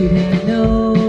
you may know.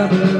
Santana.